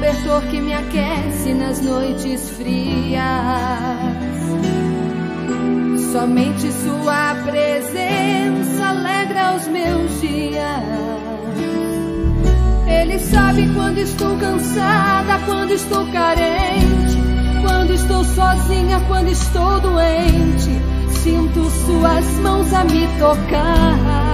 cobertor que me aquece nas noites frias. Somente Sua presença alegra os meus dias. Ele sabe quando estou cansada, quando estou carente, quando estou sozinha, quando estou doente. Sinto Suas mãos a me tocar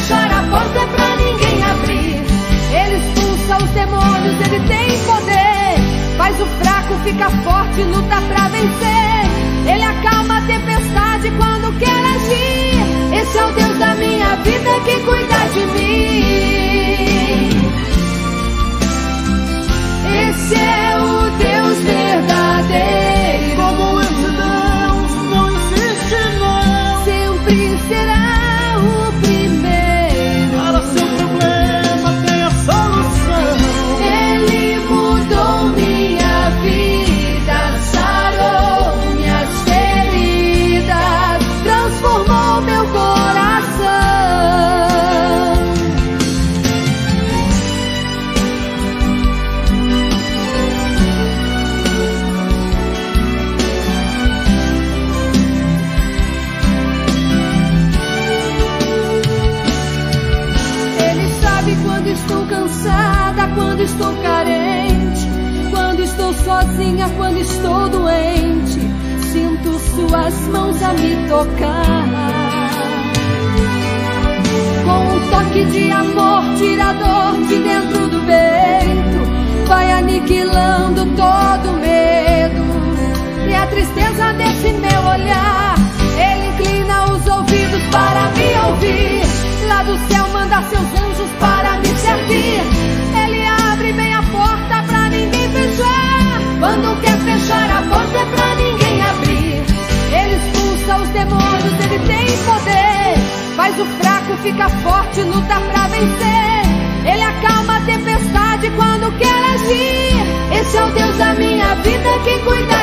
fechar a porta para ninguém abrir. Ele expulsa os demônios, ele tem poder. Faz o fraco ficar forte, luta pra vencer. Ele acalma a tempestade quando quer agir. Esse é o Deus da minha vida que estou carente, quando estou sozinha, quando estou doente. Sinto suas mãos a me tocar. fica forte, luta pra vencer. Ele acalma a tempestade quando quer agir. Esse é o Deus da minha vida que cuida.